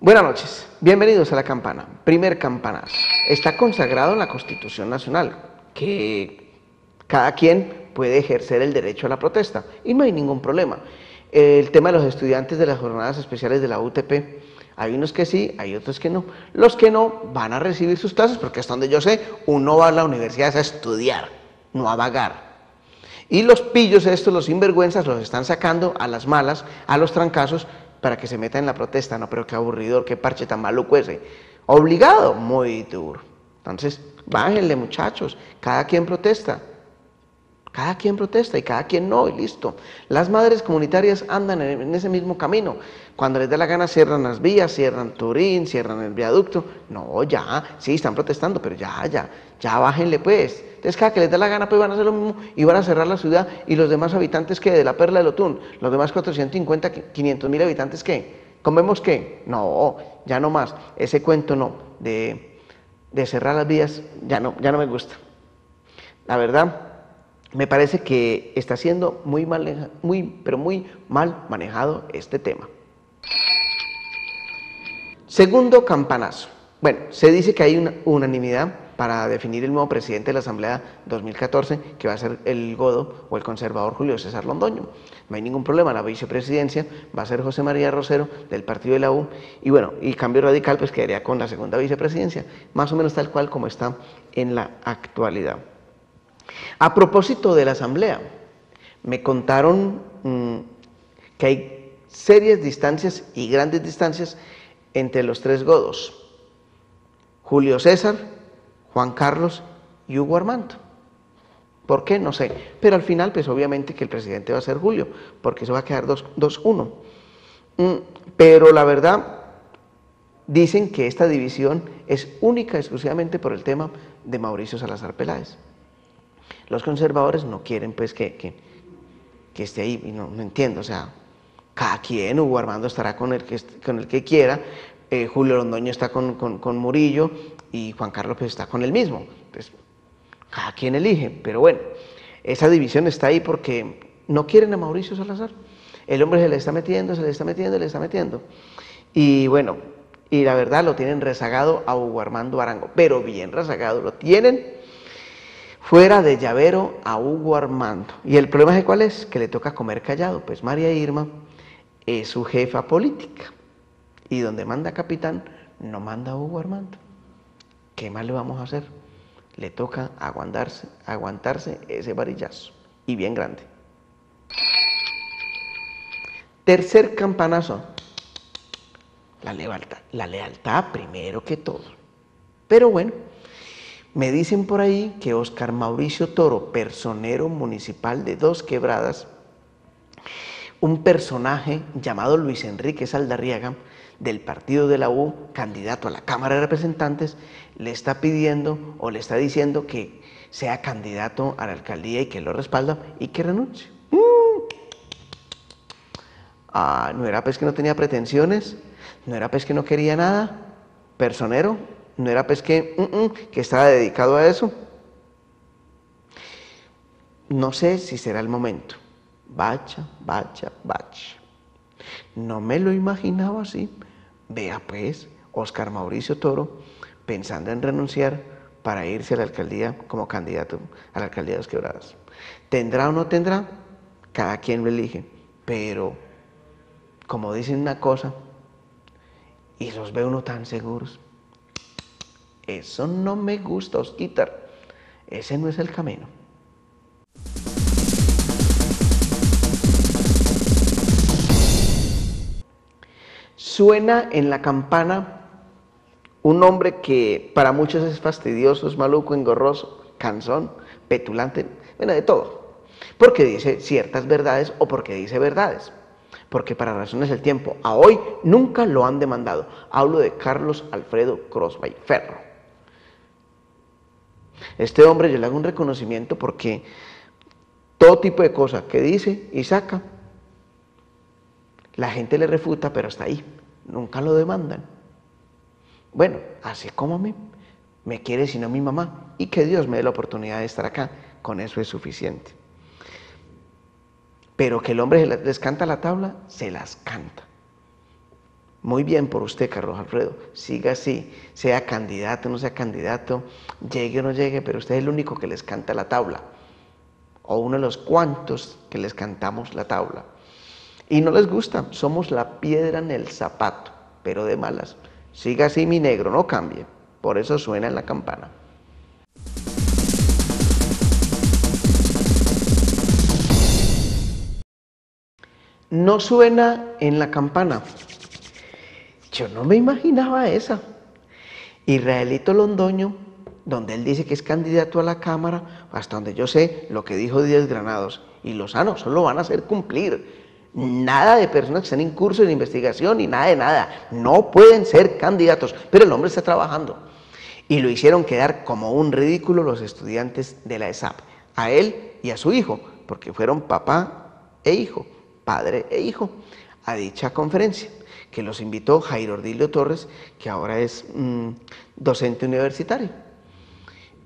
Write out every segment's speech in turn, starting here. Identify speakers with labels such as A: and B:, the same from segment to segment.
A: Buenas noches, bienvenidos a la campana. Primer campanazo. Está consagrado en la Constitución Nacional que cada quien puede ejercer el derecho a la protesta y no hay ningún problema. El tema de los estudiantes de las jornadas especiales de la UTP, hay unos que sí, hay otros que no. Los que no van a recibir sus clases porque hasta donde yo sé, uno va a la universidad a estudiar, no a vagar. Y los pillos estos, los sinvergüenzas, los están sacando a las malas, a los trancazos, para que se metan en la protesta. No, pero qué aburridor, qué parche tan maluco ese. Obligado, muy duro. Entonces, bájenle muchachos, cada quien protesta. Cada quien protesta y cada quien no, y listo. Las madres comunitarias andan en ese mismo camino. Cuando les da la gana cierran las vías, cierran Turín, cierran el viaducto. No, ya, sí, están protestando, pero ya, ya, ya bájenle pues. Entonces cada que les da la gana pues van a hacer lo mismo y van a cerrar la ciudad y los demás habitantes que de la Perla del Otún, los demás 450, 500 mil habitantes ¿qué? ¿Comemos qué? No, ya no más. Ese cuento no, de, de cerrar las vías, ya no, ya no me gusta. La verdad, me parece que está siendo muy mal, muy, pero muy mal manejado este tema. Segundo campanazo. Bueno, se dice que hay una unanimidad para definir el nuevo presidente de la Asamblea 2014, que va a ser el godo o el conservador Julio César Londoño. No hay ningún problema, la vicepresidencia va a ser José María Rosero del partido de la U, y bueno, y cambio radical pues quedaría con la segunda vicepresidencia, más o menos tal cual como está en la actualidad. A propósito de la asamblea, me contaron mm, que hay serias distancias y grandes distancias entre los tres godos, Julio César, Juan Carlos y Hugo Armando. ¿Por qué? No sé. Pero al final, pues obviamente que el presidente va a ser Julio, porque eso va a quedar 2-1. Mm, pero la verdad, dicen que esta división es única exclusivamente por el tema de Mauricio Salazar Peláez. Los conservadores no quieren pues que, que, esté ahí, y no, entiendo, o sea, cada quien, Hugo Armando estará con el que, con el que quiera, eh, Julio Londoño está con, con, Murillo y Juan Carlos pues está con el mismo. Pues, cada quien elige, pero bueno, esa división está ahí porque no quieren a Mauricio Salazar. El hombre se le está metiendo, se le está metiendo, se le está metiendo. Y bueno, y la verdad lo tienen rezagado a Hugo Armando Arango, pero bien rezagado, lo tienen fuera de llavero a Hugo Armando. ¿Y el problema es cuál es? Que le toca comer callado. Pues María Irma es su jefa política. Y donde manda capitán, no manda Hugo Armando. ¿Qué más le vamos a hacer? Le toca aguantarse, aguantarse ese varillazo. Y bien grande. Tercer campanazo. La lealtad, la lealtad primero que todo. Pero bueno, me dicen por ahí que Oscar Mauricio Toro, personero municipal de Dos Quebradas, un personaje llamado Luis Enrique Saldarriaga, del partido de la U, candidato a la Cámara de Representantes, le está pidiendo o le está diciendo que sea candidato a la alcaldía y que lo respalda y que renuncie. Mm. Ah, ¿No era pues que no tenía pretensiones? ¿No era pues que no quería nada? ¿Personero? No era pues que, mm, mm, que estaba dedicado a eso. No sé si será el momento. Bacha, bacha, bacha. No me lo imaginaba así. Vea pues, Oscar Mauricio Toro pensando en renunciar para irse a la alcaldía como candidato a la alcaldía de Los Quebradas. ¿Tendrá o no tendrá? Cada quien lo elige. Pero, como dicen una cosa, y los ve uno tan seguros, eso no me gusta, Osquitar. Ese no es el camino. Suena en la campana un nombre que para muchos es fastidioso, es maluco, engorroso, cansón, petulante, bueno, de todo. Porque dice ciertas verdades o porque dice verdades. Porque para razones del tiempo, a hoy nunca lo han demandado. Hablo de Carlos Alfredo Crosby Ferro. Este hombre yo le hago un reconocimiento porque todo tipo de cosas que dice y saca, la gente le refuta, pero hasta ahí, nunca lo demandan. Bueno, así como a mí, me quiere sino mi mamá, y que Dios me dé la oportunidad de estar acá, con eso es suficiente. Pero que el hombre les canta la tabla, se las canta. Muy bien por usted, Carlos Alfredo. Siga así, sea candidato, no sea candidato, llegue o no llegue, pero usted es el único que les canta la tabla. O uno de los cuantos que les cantamos la tabla. Y no les gusta, somos la piedra en el zapato, pero de malas. Siga así, mi negro, no cambie. Por eso suena en la campana. No suena en la campana. Yo no me imaginaba esa. Israelito Londoño, donde él dice que es candidato a la Cámara, hasta donde yo sé, lo que dijo Díaz Granados y Lozano solo van a hacer cumplir. Nada de personas que estén en curso de investigación y nada de nada. No pueden ser candidatos, pero el hombre está trabajando. Y lo hicieron quedar como un ridículo los estudiantes de la ESAP, a él y a su hijo, porque fueron papá e hijo, padre e hijo, a dicha conferencia que los invitó Jairo Ordilio Torres, que ahora es mm, docente universitario.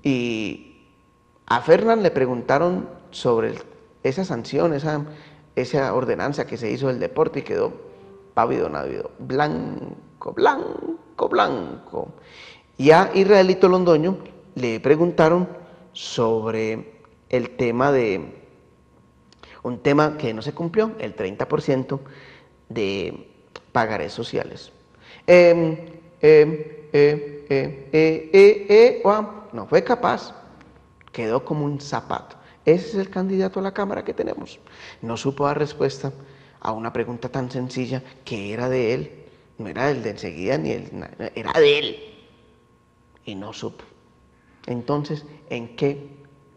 A: Y a Fernán le preguntaron sobre esa sanción, esa, esa ordenanza que se hizo del deporte y quedó pávido, návido, blanco, blanco, blanco. Y a Israelito Londoño le preguntaron sobre el tema de, un tema que no se cumplió, el 30% de pagarés sociales. Eh, no fue capaz, quedó como un zapato. Ese es el candidato a la Cámara que tenemos. No supo dar respuesta a una pregunta tan sencilla que era de él, no era del de enseguida ni él, era de él. Y no supo. Entonces, ¿en qué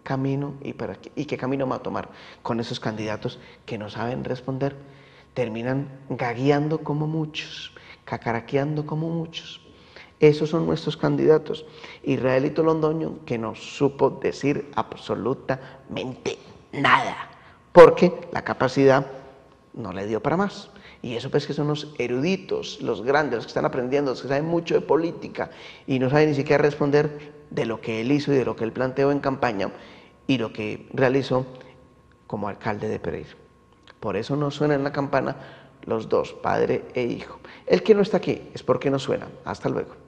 A: camino y, para qué, y qué camino va a tomar con esos candidatos que no saben responder? Terminan gagueando como muchos, cacaraqueando como muchos. Esos son nuestros candidatos. Israelito Londoño, que no supo decir absolutamente nada, porque la capacidad no le dio para más. Y eso pues que son los eruditos, los grandes, los que están aprendiendo, los que saben mucho de política y no saben ni siquiera responder de lo que él hizo y de lo que él planteó en campaña y lo que realizó como alcalde de Pereira. Por eso no suena en la campana los dos, padre e hijo. El que no está aquí es porque no suena. Hasta luego.